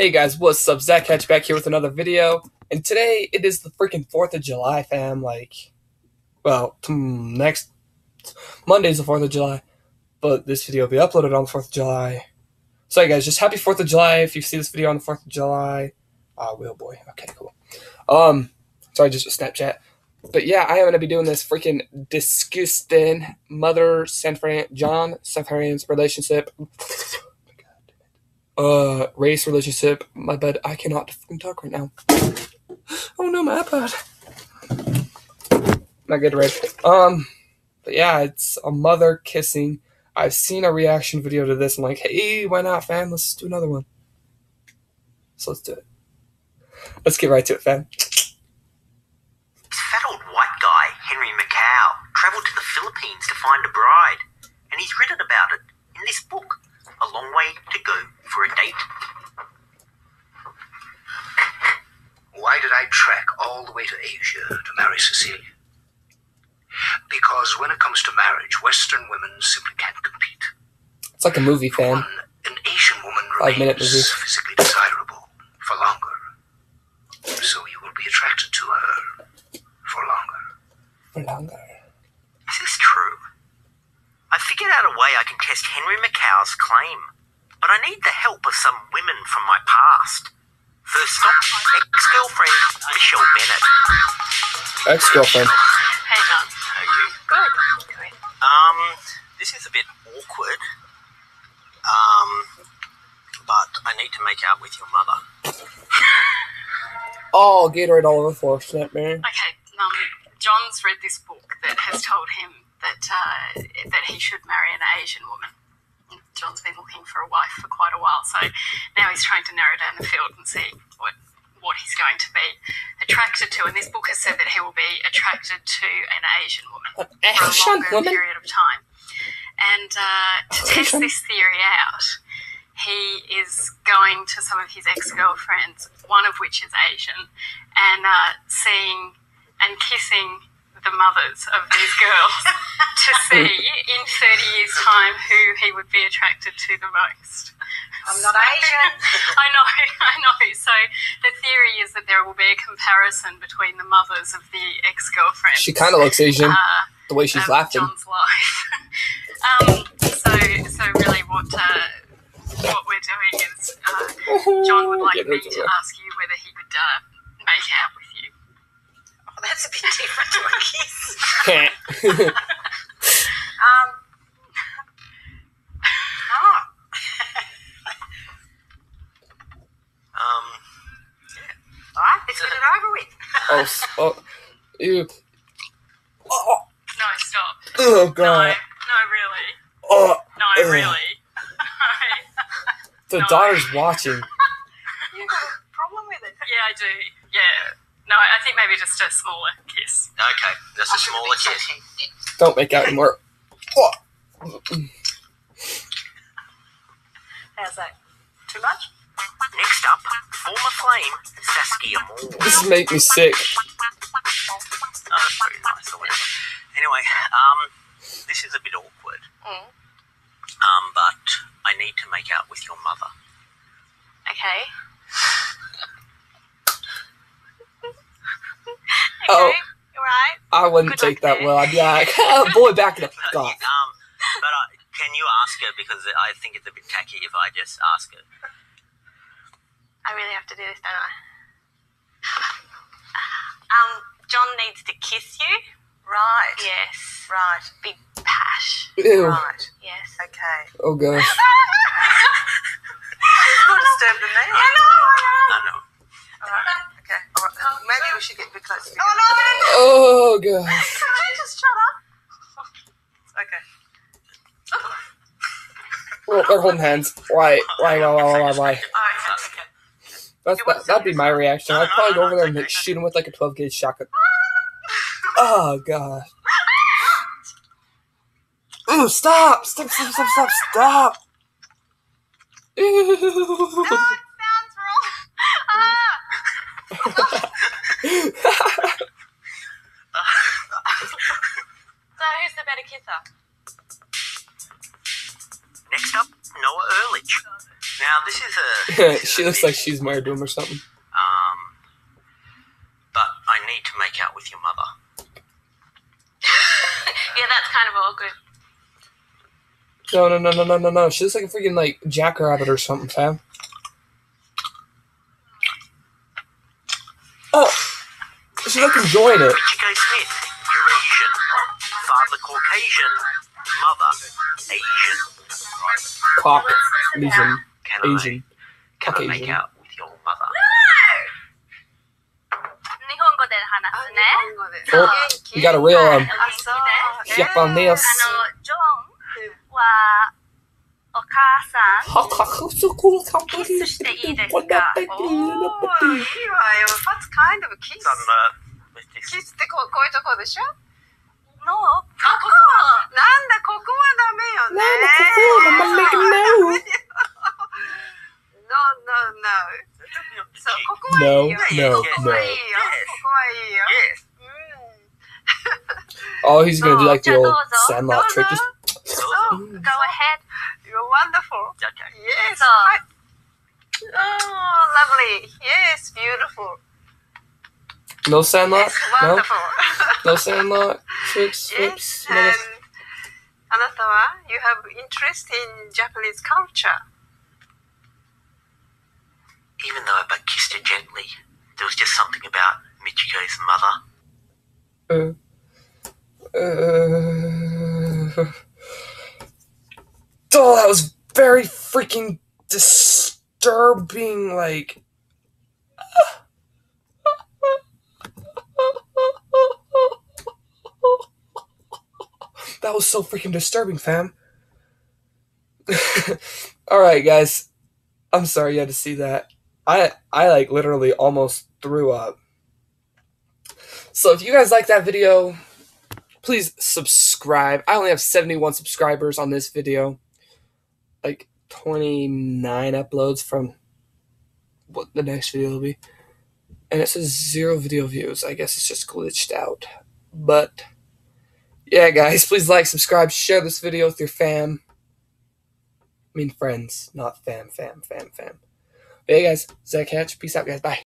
Hey guys, what's up? Zach Hatch back here with another video, and today it is the freaking 4th of July, fam. Like, well, next Monday's the 4th of July, but this video will be uploaded on the 4th of July. So, guys, just happy 4th of July if you see this video on the 4th of July. Ah, Will Boy. Okay, cool. Um, sorry, just a Snapchat. But yeah, I am going to be doing this freaking disgusting mother-San Fran, John Safran's relationship uh race relationship. My bed. I cannot fucking talk right now. Oh no, my iPad. Not good, right? Um, but yeah, it's a mother kissing. I've seen a reaction video to this. I'm like, hey, why not, fam? Let's do another one. So let's do it. Let's get right to it, fam. This fat old white guy, Henry Macau, travelled to the Philippines to find a bride, and he's written about it in this book, A Long Way to Go for a Date. Why did I trek all the way to Asia to marry Cecilia? Because when it comes to marriage, Western women simply can't compete. It's like a movie, For fam. one, an Asian woman Five-minute remains movie. physically desirable for longer. So you will be attracted to her for longer. For longer. Is this true? I figured out a way I can test Henry Macau's claim, but I need the help of some women from my past. First stop, ex-girlfriend Michelle Bennett. Ex-girlfriend. Hey, John. How are you? Good. Good. Um, this is a bit awkward. Um, but I need to make out with your mother. Oh, Gatorade all over the floor. Snap, man. Okay. Um, John's read this book that has told him that uh, that he should marry an Asian woman. John's been looking for a wife for quite a while, so now he's trying to narrow down the field and see what what he's going to be attracted to. And this book has said that he will be attracted to an Asian woman for a longer woman. period of time. And uh, to test this theory out, he is going to some of his ex girlfriends, one of which is Asian, and uh, seeing and kissing the mothers of these girls to see in 30 years' time who he would be attracted to the most. I'm not Asian. I know, I know. So the theory is that there will be a comparison between the mothers of the ex girlfriends. She kind of looks Asian. Uh, The way she's of laughing. John's life. um, so, so really, what uh, what we're doing is uh, John would like me to ask you whether he would uh, make out with you. That's a bit different to a kiss. Can't. Um. Oh. Um, All right, let's get it over with. oh, oh, ew. Oh, No, stop. oh No, god. no, really. Oh, No, Ugh. really. the No. daughter's watching. You got a problem with it? yeah, I do. Yeah. No, I think maybe just a smaller kiss. okay, that's a smaller kiss. Don't make out anymore. How's that? Too much? Next up, former flame Saskia Moore. this is making me sick. Oh, that's very nice or whatever. Anyway, um, this is a bit awkward. Mm. Um, but I need to make out with your mother. Okay. Oh. Okay, you right? I wouldn't Good take that there. well. I'd be like, oh, boy, back it the fuck Um, but uh, can you ask her because I think it's a bit tacky if I just ask her. I really have to do this, don't I? Um, John needs to kiss you. Right. Yes. Right. Big pash. Ew. Right. Yes. Okay. Oh gosh. More disturbed than me. I know. No, no. All right. Okay. All right. Maybe we should get a bit closer. Oh no! Oh gosh. Can I just shut up? Okay. Well, they're holding hands. Why? Why? Why? Why? Why? Why? why? Oh, okay. okay. That's that, that'd be my reaction. I'd probably go over there and shoot him with like a 12 gauge shotgun. Oh god. Ooh, stop! Stop! Stop! Stop! Stop! Stop! Ew. So who's the better kisser? Next up, Noah Earlich. Now, this is a she looks like she's married to him or something. Um, but I need to make out with your mother. Yeah, that's kind of awkward. No, no, no, no, no, no, no. She looks like a freaking like jackrabbit or something, fam. Oh, she's like enjoying it. Michiko Smith, Eurasian. Father Caucasian. Mother Asian. Caucasian, Can I, Asian. can I make out with your mother? 日本語で話すね。Oh, you got a real um。Japanese. あの、ジョンは、お母さん、キスしていいですかおー、いいわよ。What kind of kiss? Uh, with this. キスってこうこういうとこでしょの、ここなんだ、ここはダメよね。なんだここはダメ No, no, no. そう、ここはいいよ。 No, no, ここはいいよ。ここはいいよ。 Yes. うん。 Oh, he's gonna do like the old Jadozo. Sandlot trick. Just Oh, go ahead. you're wonderful. Okay. Yes. そう。 Oh, lovely. Yes, beautiful. no Sandlot. Yes, No, wonderful. no Sandlot tricks, yes, flips. and Anatawa, you have interest in Japanese culture. Even though I kissed her gently, there was just something about Michiko's mother. Uh, uh, oh, that was very freaking disturbing. Like, that was so freaking disturbing, fam. All right, guys. I'm sorry you had to see that. I I like literally almost threw up. So if you guys like that video, please subscribe. I only have 71 subscribers on this video. Like 29 uploads from what the next video will be. And it says zero video views. I guess it's just glitched out. But yeah, guys, please like, subscribe, share this video with your fam. I mean friends, not fam, fam, fam, fam. But yeah, guys, Zach Hatch. Peace out, guys. Bye.